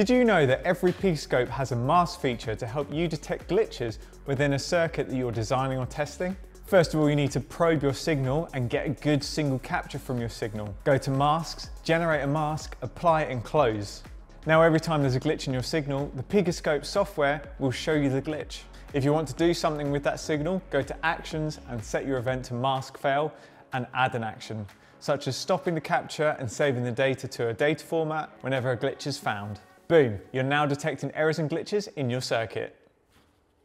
Did you know that every PicoScope has a mask feature to help you detect glitches within a circuit that you're designing or testing? First of all, you need to probe your signal and get a good single capture from your signal. Go to Masks, generate a mask, apply and close. Now every time there's a glitch in your signal, the PicoScope software will show you the glitch. If you want to do something with that signal, go to Actions and set your event to Mask Fail and add an action, such as stopping the capture and saving the data to a data format whenever a glitch is found. Boom, you're now detecting errors and glitches in your circuit.